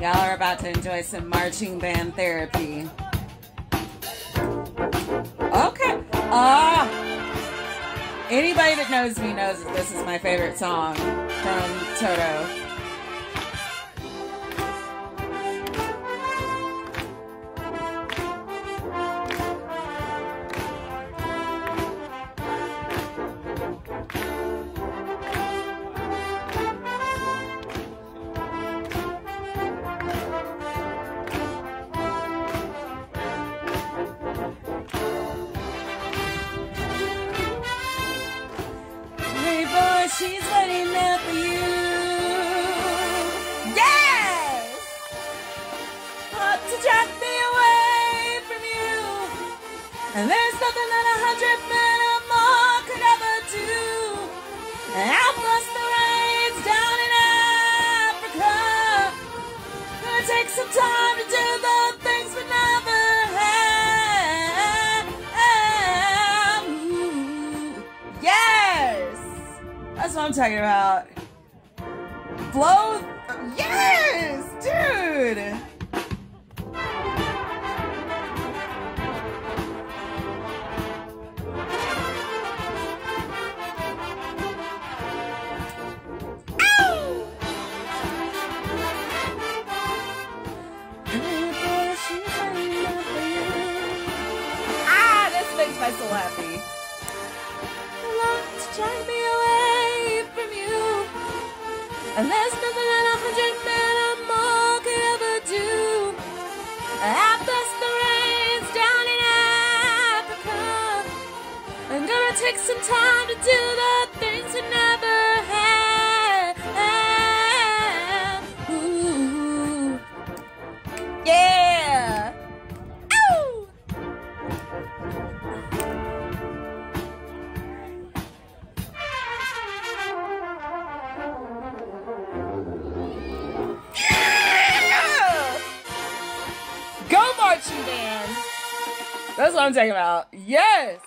Y'all are about to enjoy some marching band therapy. Okay. Ah. Anybody that knows me knows that this is my favorite song from Toto. She's waiting there for you. Yes! Hot to drag me away from you. And there's nothing that a hundred men or more could ever do. Out plus the rains down in Africa. Gonna take some time to do That's what I'm talking about. Blow. Yes! Dude! Ah, this makes my soul happy. Love to drag me. And there's nothing that a hundred men or more could ever do. I've the rains down in Africa. I'm gonna take some time to do the things we never had. Ooh. Yeah! Marching band! That's what I'm talking about. Yes!